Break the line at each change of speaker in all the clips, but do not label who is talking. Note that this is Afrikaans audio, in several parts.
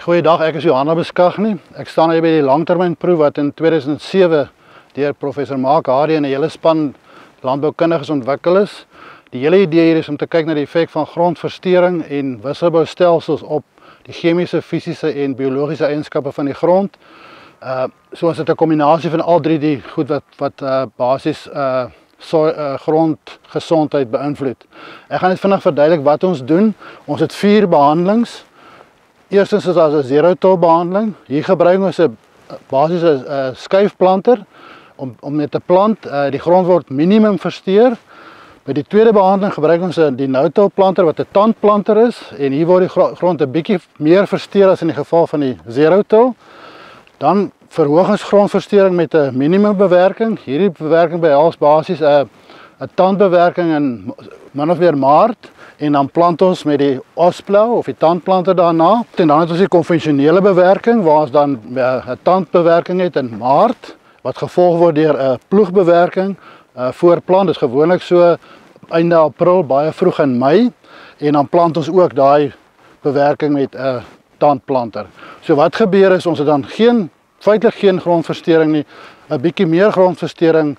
Goeiedag, ek is Johanna Beskagni. Ek staan hier by die langtermynproef wat in 2007 deur professor Mark Hardy en 'n hele span landboukundiges ontwikkel is. Die hele idee hier is om te kyk na die effek van grondversteuring en wisselboustelsels op die chemiese, fisiese en biologiese eienskappe van die grond. Uh so ons het 'n kombinasie van al drie die goed wat wat uh basies uh so uh, grondgesondheid beïnvloed. Ek gaan net vinnig verduidelik wat ons doen. Ons het vier behandelings. Eerstens is daar 'n zero till behandeling. Hier gebruik ons 'n basies 'n skuifplanter om om net te plant. Uh, die grond word minimum versteur. By die tweede behandeling gebruik ons 'n die no-till planter wat 'n tandplanter is en hier word die grond 'n bietjie meer versteur as in die geval van die zero till. Dan verhoog ons grondversteuring met 'n minimum bewerking. Hierdie bewerking behels basies 'n 'n tandbewerking in min of meer maart en dan plant ons met die osplou of die tandplanter daarna. En dan het ons die konvensionele bewerking waar ons dan 'n tandbewerking het in maart wat gevolg word deur 'n ploegbewerking uh voorplant. Dit is gewoonlik so einde April, baie vroeg in Mei en dan plant ons ook daai bewerking met 'n tandplanter. So wat gebeur is ons het dan geen feitelik geen grondversteuring nie, 'n bietjie meer grondversteuring,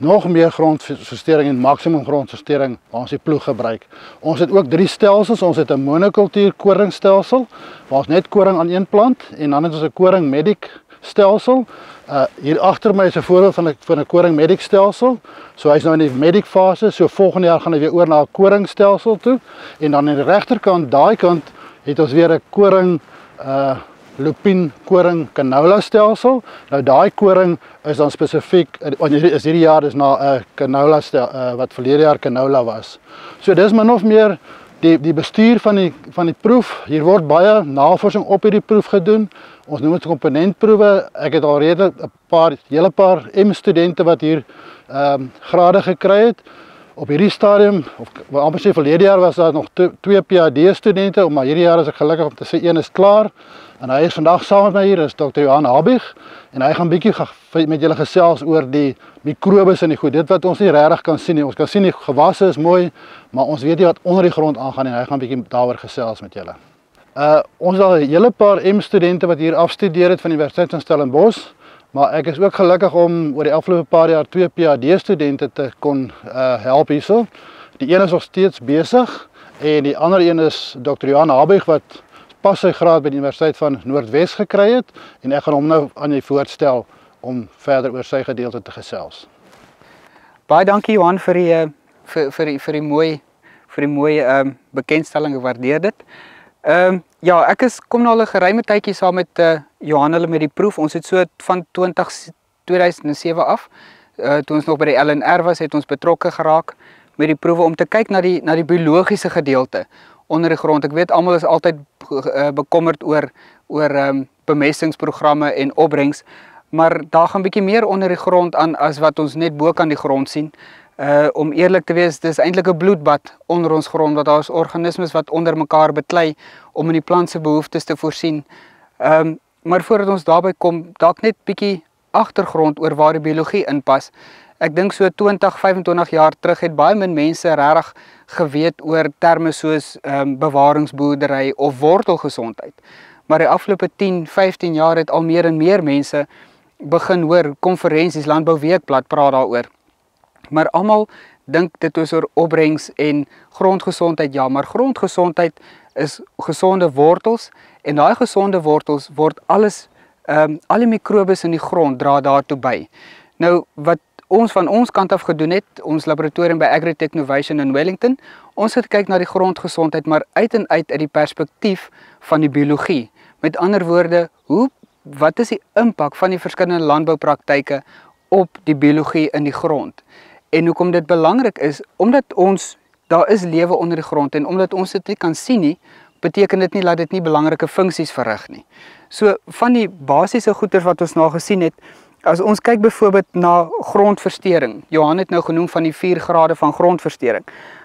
nog meer grondversteuring en maksimum grondversteuring waar ons die ploeg gebruik. Ons het ook drie stelsels. Ons het 'n monokultuur koringstelsel waar ons net koring aan een plant en dan het ons 'n koring medic stelsel. Uh hier agter my is 'n voorbeeld van 'n van 'n koring medic stelsel. So hy's nou in die medic fase. So volgende jaar gaan hy weer oor na 'n koringstelsel toe en dan aan die regterkant, daai kant het ons weer 'n koring uh lupin koring canola stelsel. Nou daai koring is dan spesifiek is hierdie jaar is na 'n canola stel uh, wat verlede jaar canola was. So dis min of meer die die bestuur van die van die proef. Hier word baie navorsing op hierdie proef gedoen. Ons noem dit komponentproewe. Ek het al reeds 'n paar hele paar M studente wat hier ehm um, grade gekry het op hierdie stadium of amper sê verlede jaar was daar nog twee PhD studente, maar hierdie jaar is ek gelukkig om te sê een is klaar. En hy is vandag saam met my hier, is Dr. Johan Habig en hy gaan bietjie met julle gesels oor die mikrobes in die goed. Dit wat ons nie regtig kan sien nie. Ons kan sien die gewasse is mooi, maar ons weet nie wat onder die grond aangaan en hy gaan bietjie daaroor gesels met julle. Uh ons het al 'n hele paar M studente wat hier afstudeer het van die Universiteit van Stellenbosch, maar ek is ook gelukkig om oor die afgelope paar jaar twee PhD studente te kon uh help hierso. Die een is nog steeds besig en die ander een is Dr. Johan Habig wat pas sy graad by die Universiteit van Noordwes gekry het en ek gaan hom nou aan u voorstel om verder oor sy gedeelte te gesels.
Baie dankie Johan vir die eh, vir vir die vir die mooi vir die mooi ehm um, bekendstelling. Ek waardeer dit. Ehm um, ja, ek is kom nou al 'n geruime tydjie saam met uh, Johan hulle met die proef. Ons het so van 20 2007 af uh, toe ons nog by die LNR was, het ons betrokke geraak met die proewe om te kyk na die na die biologiese gedeelte onder die grond. Ek weet almal is altyd uh, bekommerd oor oor ehm um, bemestingsprogramme en opbrengs, maar daar gaan bietjie meer onder die grond aan as wat ons net bo kan die grond sien. Uh om eerlik te wees, dis eintlik 'n bloedbad onder ons grond wat daar is organismes wat onder mekaar beklei om in die plant se behoeftes te voorsien. Ehm um, maar voordat ons daarby kom, dalk net bietjie agtergrond oor waar die biologie inpas. Ek dink so 20, 25 jaar terug het baie min mense regtig geweet oor terme soos ehm um, bewaringsboerdery of wortelgesondheid. Maar die afgelope 10, 15 jaar het al meer en meer mense begin hoor konferensies Landbou Weekblad praat daaroor. Maar almal dink dit is oor opbrengs en grondgesondheid. Ja, maar grondgesondheid is gesonde wortels en daai gesonde wortels word alles ehm um, al die mikrobes in die grond dra daartoe by. Nou wat ons van ons kant af gedoen het, ons laboratorium by Agritech Innovation in Wellington. Ons het kyk na die grondgesondheid maar uit en uit uit die perspektief van die biologie. Met ander woorde, hoe wat is die impak van die verskillende landboupraktyke op die biologie in die grond? En hoekom dit belangrik is, omdat ons daar is lewe onder die grond en omdat ons dit nie kan sien nie, beteken dit nie dat dit nie belangrike funksies verrig nie. So van die basiese goeder wat ons nou gesien het, As ons kyk byvoorbeeld na grondversteuring. Johan het nou genoem van die 4 grade van grondversteuring.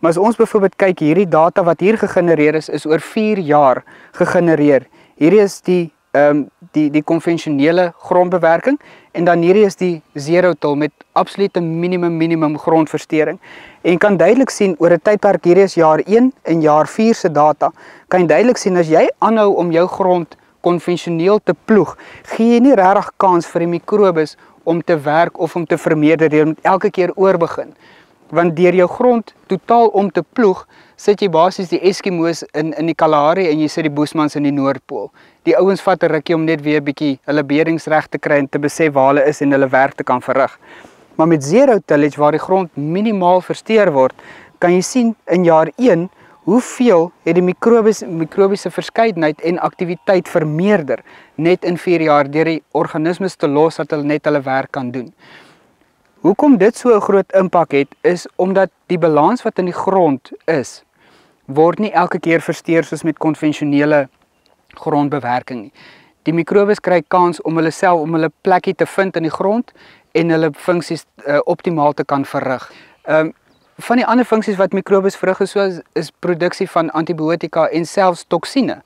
Maar as ons byvoorbeeld kyk hierdie data wat hier gegenereer is, is oor 4 jaar gegenereer. Hierdie is die ehm um, die die konvensionele grondbewerking en dan hierdie is die zero till met absolute minimum minimum grondversteuring. En jy kan duidelik sien oor 'n tydperk hierdie is jaar 1 en jaar 4 se data, kan jy duidelik sien as jy aanhou om jou grond konvensioneel te ploeg, gee jy nie regtig kans vir die mikrobes om te werk of om te vermeerder deur elke keer oorbegin. Want deur jou grond totaal om te ploeg, sit jy basies die Eskimos in in die Kalahari en jy sit die Boesmans in die Noordpool. Die ouens vat 'n rukkie om net weer bietjie hulle beerings reg te kry en te besef waar hulle is en hulle werk te kan verrig. Maar met zero tillage waar die grond minimaal versteur word, kan jy sien in jaar 1 hoeveel het die mikrobes mikrobiese verskeidenheid en aktiwiteit vermeerder net in 4 jaar deur die organismes te los dat hulle net hulle werk kan doen. Hoekom dit so 'n groot impak het is omdat die balans wat in die grond is word nie elke keer versteur soos met konvensionele grondbewerking nie. Die mikrobes kry kans om hulle self om hulle plekkie te vind in die grond en hulle funksies uh, optimaal te kan verrig. Ehm um, van die ander funksies wat mikrobes verrig is soos is produksie van antibiotika en selfs toksine.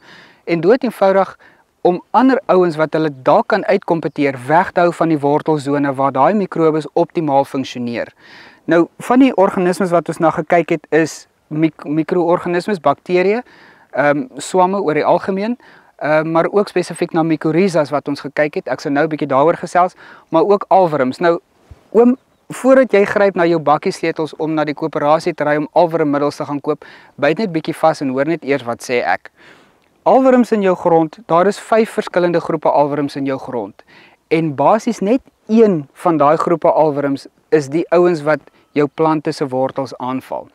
En dood eenvoudig om ander ouens wat hulle daar kan uitkompeteer weg te hou van die wortelsone waar daai mikrobes optimaal funksioneer. Nou van die organismes wat ons na gekyk het is mik mikroorganismes, bakterieë, ehm um, swamme oor die algemeen, ehm uh, maar ook spesifiek na mikorrhizas wat ons gekyk het. Ek sou nou 'n bietjie daaroor gesels, maar ook alwurms. Nou oom voordat jy gryp na jou bakkie sleutels om na die koöperasie te ry om alwurmmiddels te gaan koop, byt net bietjie vas en hoor net eers wat sê ek. Alwurms in jou grond, daar is 5 verskillende groepe alwurms in jou grond. En basies net een van daai groepe alwurms is die ouens wat jou plante se wortels aanval.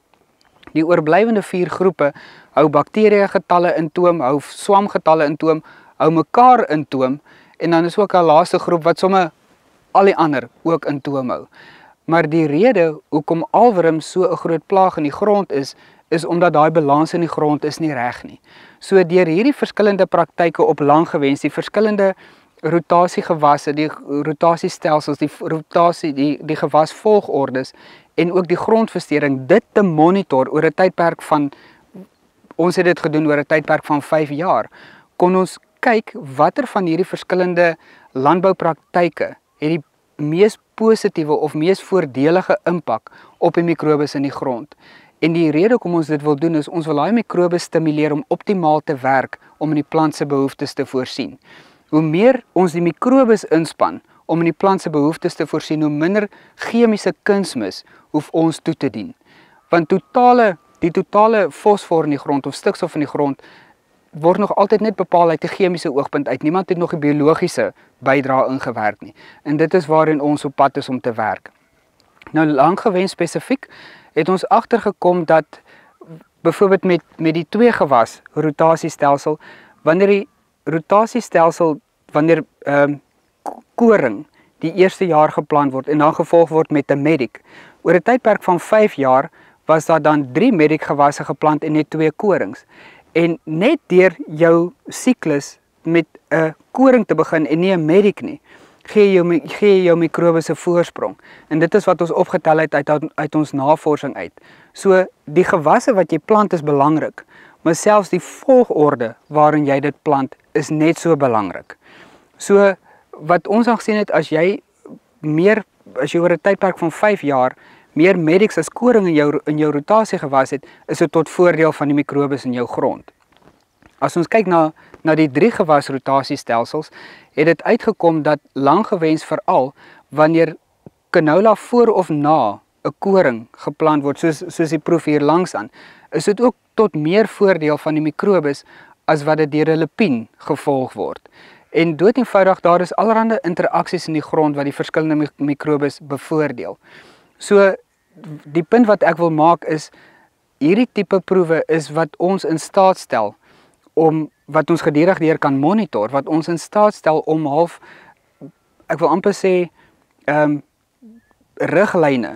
Die oorblywende 4 groepe hou bakterieë getalle in toom, hou swamgetalle in toom, hou mekaar in toom en dan is ook 'n laaste groep wat somme al die ander ook in toom hou. Maar die rede hoekom alwurms so 'n groot plaag in die grond is, is omdat daai balans in die grond is nie reg nie. So deur hierdie verskillende praktyke op lang gewens, die verskillende rotasiegewasse, die rotasiestelsels, die rotasie, die die gewasvolgordes en ook die grondversteuring dit te monitor oor 'n tydperk van ons het dit gedoen oor 'n tydperk van 5 jaar, kon ons kyk watter van hierdie verskillende landboupraktyke het die mees positiewe of mees voordelige impak op die mikrobes in die grond. En die rede hoekom ons dit wil doen is ons wil daai mikrobes stimuleer om optimaal te werk om in die plant se behoeftes te voorsien. Hoe meer ons die mikrobes inspann om in die plant se behoeftes te voorsien, hoe minder chemiese kunsmis hoef ons toe te dien. Want totale die totale fosfor in die grond of stikstof in die grond word nog altyd net bepaal uit 'n chemiese oogpunt uit. Niemand het nog 'n biologiese bydrae ingewerk nie. En dit is waarin ons op pad is om te werk. Nou lank gewen spesifiek het ons agtergekom dat byvoorbeeld met met die twee gewas rotasiestelsel wanneer die rotasiestelsel wanneer ehm um, koring die eerste jaar geplant word en dan gevolg word met 'n medic oor 'n tydperk van 5 jaar was daar dan 3 medic gewasse geplant en net 2 korings En net deur jou siklus met 'n koring te begin en nie 'n medic nie, gee jy gee jou mikrobes 'n voorsprong. En dit is wat ons opgetel het uit uit ons navorsing uit. So die gewasse wat jy plant is belangrik, maar selfs die volgorde waarin jy dit plant is net so belangrik. So wat ons al gesien het as jy meer as jy oor 'n tydperk van 5 jaar meer medics as koring in jou in jou rotasie gewas het, is dit tot voordeel van die mikrobes in jou grond. As ons kyk na na die drie gewas rotasiestelsels, het dit uitgekom dat langgewens veral wanneer canola voor of na 'n koring geplant word, soos soos die proef hier langs aan, is dit ook tot meer voordeel van die mikrobes as wat dit deur 'n lupien gevolg word. En dood eenvoudig daar is allerlei interaksies in die grond wat die verskillende mikrobes bevoordeel. So die punt wat ek wil maak is hierdie tipe proewe is wat ons in staat stel om wat ons gedurig deur kan monitor, wat ons in staat stel om half ek wil amper sê ehm um, riglyne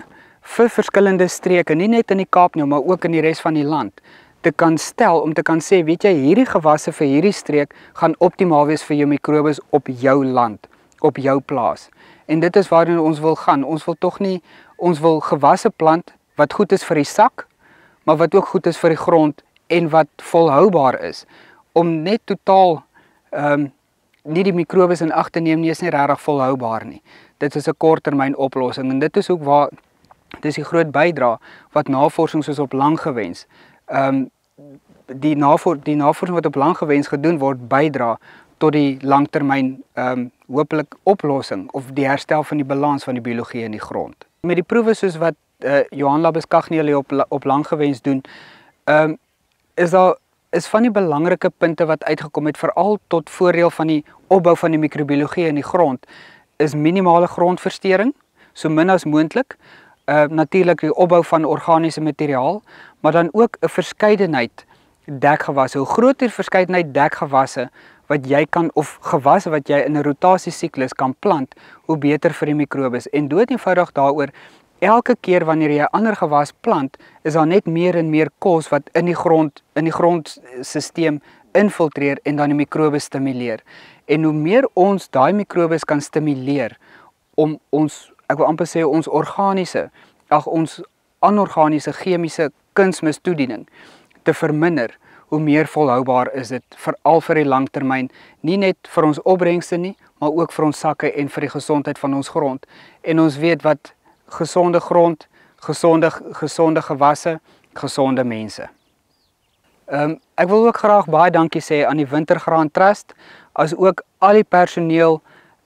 vir verskillende streke, nie net in die Kaap nie, maar ook in die res van die land te kan stel om te kan sê, weet jy, hierdie gewasse vir hierdie streek gaan optimaal wees vir jou mikrobes op jou land, op jou plaas. En dit is waarheen ons wil gaan. Ons wil tog nie ons wil gewasse plant wat goed is vir die sak, maar wat ook goed is vir die grond en wat volhoubaar is om net totaal ehm um, nie die mikrobes in ag te neem nie is nie regtig volhoubaar nie. Dit is 'n korttermyn oplossing en dit is ook waar dis die groot bydrae wat navorsing soos op lang gewens ehm um, die navor die navorsing wat op lang gewens gedoen word bydra tot die langtermyn ehm um, hopelik oplossing of die herstel van die balans van die biologie in die grond. Met die proewe soos wat uh, Johan Labuskaghni op op langgewens doen, ehm um, is daar is van die belangrike punte wat uitgekom het veral tot voordeel van die opbou van die microbiologie in die grond is minimale grondversteuring so min as moontlik. Uh natuurlik die opbou van organiese materiaal, maar dan ook 'n verskeidenheid dekgewasse. Hoe groter verskeidenheid dekgewasse wat jy kan of gewasse wat jy in 'n rotasiesiklus kan plant, hoe beter vir die mikrobes. En dood eenvoudig daaroor elke keer wanneer jy 'n ander gewas plant, is daar net meer en meer kos wat in die grond in die grondstelsel infiltreer en dan die mikrobes stimuleer. En hoe meer ons daai mikrobes kan stimuleer om ons ek wil amper sê ons organiese ag ons anorganiese chemiese kunsmistoediening te verminder, hoe meer volhoubaar is dit veral vir die langtermyn, nie net vir ons opbrengste nie, maar ook vir ons sakke en vir die gesondheid van ons grond. En ons weet wat gesonde grond, gesonde gesonde gewasse, gesonde mense. Ehm um, ek wil ook graag baie dankie sê aan die Wintergraan Trust as ook al die personeel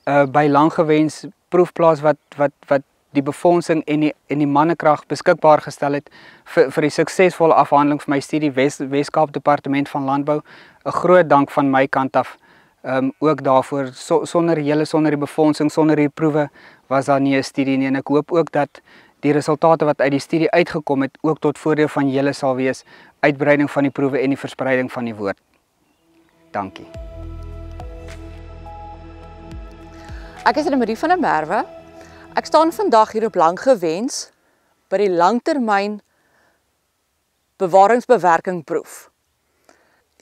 uh by Langgewens proefplaas wat wat wat die befondsing en die en die mannekrag beskikbaar gestel het vir vir die suksesvolle afhandeling van my studie Wes Weskaap Departement van Landbou. 'n Groot dank van my kant af. Ehm um, ook daarvoor so, sonder hele sonder die befondsing, sonder die proewe was daar nie 'n studie nie en ek hoop ook dat die resultate wat uit die studie uitgekom het ook tot voordeel van julle sal wees uitbreiding van die proewe en die verspreiding van die woord. Dankie.
Ek is Marie van der Merwe. Ek staan vandag hier op Langgewens by die langtermyn bewaringsbewerking proef.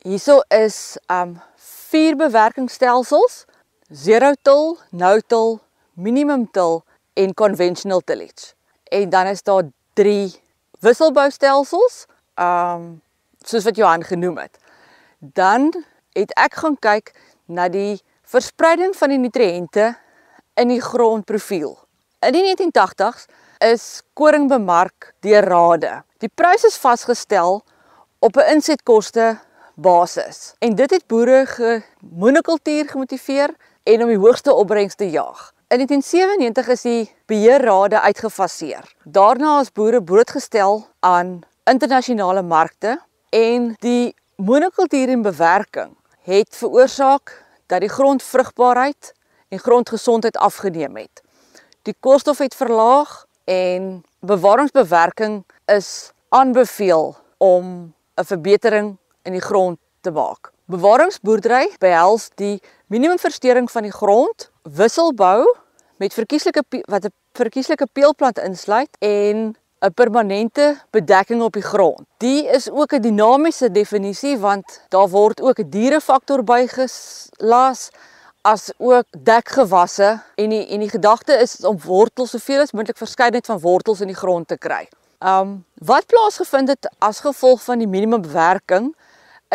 Hierso is um vier bewerkingsstelsels: zero till, no till, minimum till en conventional tillage. En dan is daar drie wisselboustelsels, um soos wat Johan genoem het. Dan het ek gaan kyk na die verspreiding van die nutriënte in die grondprofiel. In die 1980s is koring bemark deur rade. Die prys is vasgestel op 'n insetkoste basis. En dit het boere gemonokultuur gemotiveer en om die hoogste opbrengs te jaag. In 1997 is die beheerrade uitgefaseer. Daarna is boere blootgestel aan internasionale markte en die monokultuur en bewerking het veroorsaak dat die grondvrugbaarheid en grondgesondheid afgeneem het. Die koolstof het verlaag en bewaringsbewerking is aanbeveel om 'n verbetering in die grond te maak. Bewaringsboerdery behels die minimumversteuring van die grond, wisselbou met verkieslike wat 'n verkieslike peelplant insluit en 'n permanente bedekking op die grond. Die is ook 'n dinamiese definisie want daar word ook 'n dierefaktor bygelas as ook dekgewasse en die en die gedagte is om wortels soveel as moontlik verskeidenheid van wortels in die grond te kry. Um wat plaasgevind het as gevolg van die minimumbewerking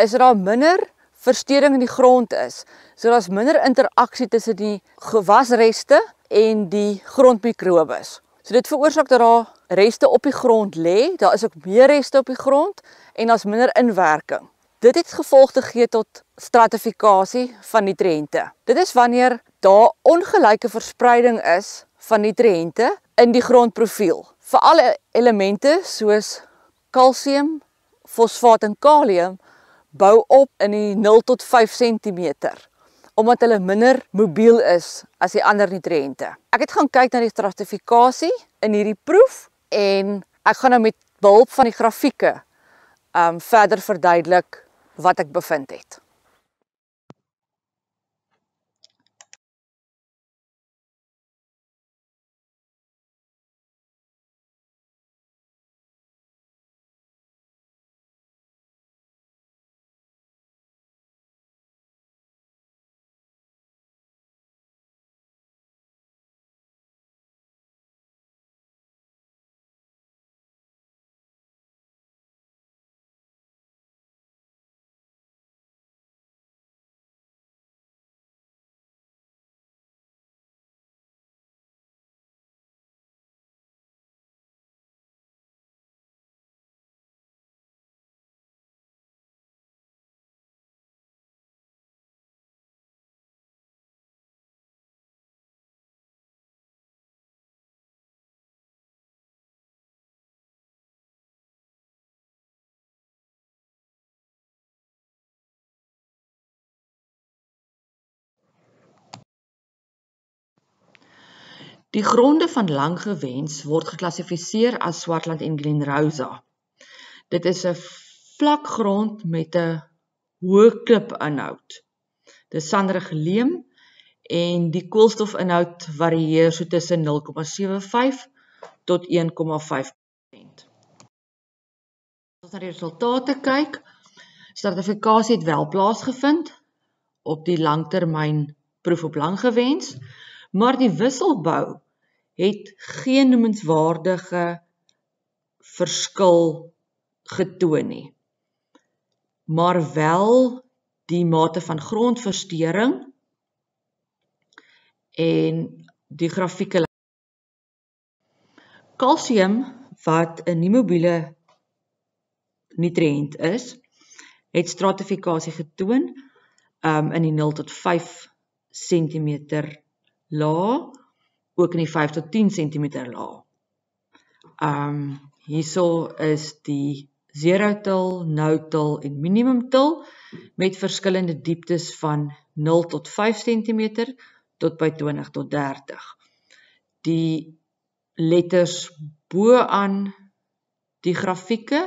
is dat daar minder versteuring in die grond is. So daar's minder interaksie tussen die gewasreste en die grondmikrobes. So dit veroorsaak dat daar reste op die grond lê, daar is ook meer reste op die grond en daar's minder inwerking. Dit het gevolge gegee tot stratifikasie van nutriënte. Dit is wanneer daar ongelyke verspreiding is van nutriënte in die grondprofiel. Vir alle elemente soos kalsium, fosfaat en kalium bou op in die 0 tot 5 cm omdat hulle minder mobiel is as die ander nutriënte. Ek het gaan kyk na die stratifikasie in hierdie proef en ek gaan nou met behulp van die grafieke um verder verduidelik wat ek bevind het. Die gronde van Langgewens word geklassifiseer as Swartland en Glenrosa. Dit is 'n vlak grond met 'n hoë klippinhoud. Dis sanderige leem en die koolstofinhoud varieer so tussen 0,75 tot 1,5%. As ons na die resultate kyk, stratifikasie het wel plaasgevind op die langtermyn proef op langgewens, maar die wisselbou het geen noemenswaardige verskil getoon nie. Maar wel die mate van grondversteuring en die grafieke kalsium wat 'n nie-mobiele nutriënt is, het stratifikasie getoon um in die 0 tot 5 cm laag, ook in die 5 tot 10 cm laag. Um hierso is die 0 til, nou til en minimum til met verskillende dieptes van 0 tot 5 cm tot by 20 tot 30. Die letters bo aan die grafieke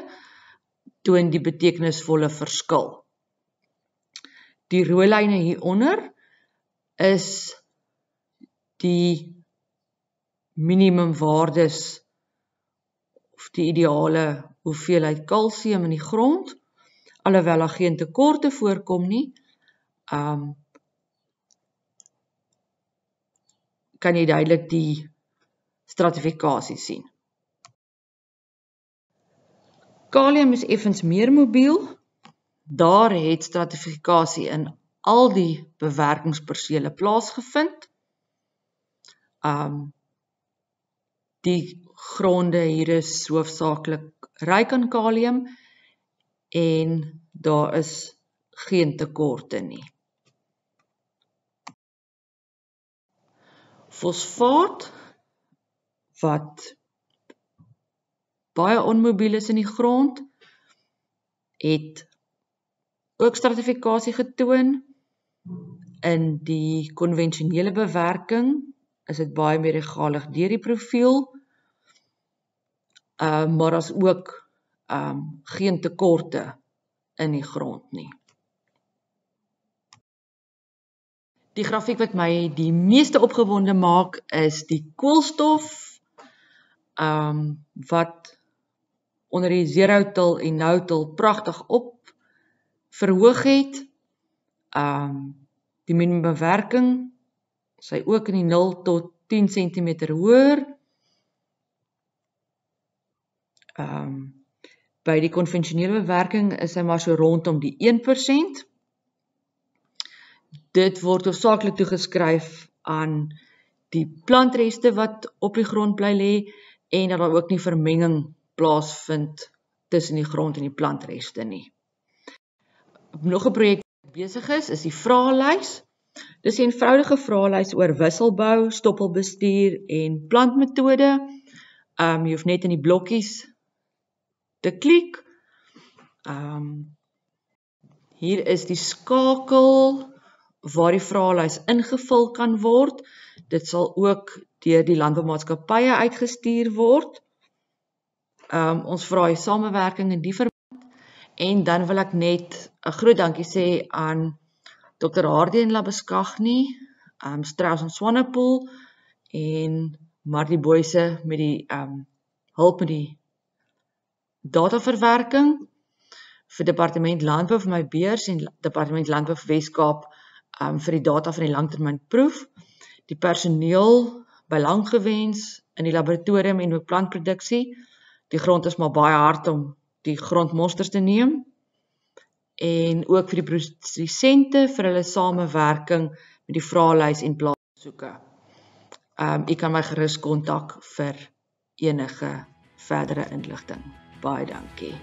toon die betekenisvolle verskil. Die rooi lyne hieronder is die minimum waardes of die ideale hoeveelheid kalsium in die grond alhoewel daar geen tekorte voorkom nie. Um kan jy duidelik die stratifikasie sien. Kalium is effens meer mobiel. Daar het stratifikasie in al die bewerkingspersele plaasgevind. Um die gronde hier is hoofsaaklik ryk aan kalium en daar is geen tekorte nie. Fosfaat wat baie onmobiel is in die grond het ook stratifikasie getoon in die konvensionele bewerking is dit baie meer egalig deur die profiel. Ehm uh, maar as ook ehm um, geen tekorte in die grond nie. Die grafiek wat my die meeste opgewonde maak is die koolstof ehm um, wat onder die 0 til en nou til pragtig op verhoog het. Ehm um, die minimum bewerking sy ook in die 0 tot 10 cm hoër. Ehm um, by die konvensionele bewerking is hy maar so rondom die 1%. Dit word hoofsaaklik toegeskryf aan die plantreste wat op die grond bly lê en dat daar ook nie vermenging plaasvind tussen die grond en die plantreste nie. Nog 'n projek besig is, is die vraelys. Dis 'n eenvoudige vraelys oor wisselbou, stoppelbestuur en plantmetode. Um, jy hoef net in die blokkies te klik. Um, hier is die skakel waar die vraelys ingevul kan word. Dit sal ook deur die landboumaatskappye uitgestuur word. Um, ons vra hy samewerking in die verband en dan wil ek net 'n groot dankie sê aan Dr. Hardien Labeskagni, ehm um, Strauss en Swanepoel en Martie Boyse met die ehm um, hulp met die dataverwerking vir departement landbou vir my beurs en departement landbou vir Wes-Kaap um, vir die data van die langtermynproef. Die personeel by langgewens in die laboratorium en ook plantproduksie. Die grond is maar baie hard om die grondmonsters te neem en ook vir die produsente vir hulle samewerking met die vraelys en plaassoeke. Ehm um, u kan my gerus kontak vir enige verdere inligting. Baie dankie.